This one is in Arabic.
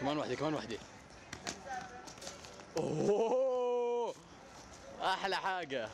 كمان واحدة كمان واحدة. أوه! أحلى حاجة.